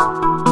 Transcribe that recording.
Bye.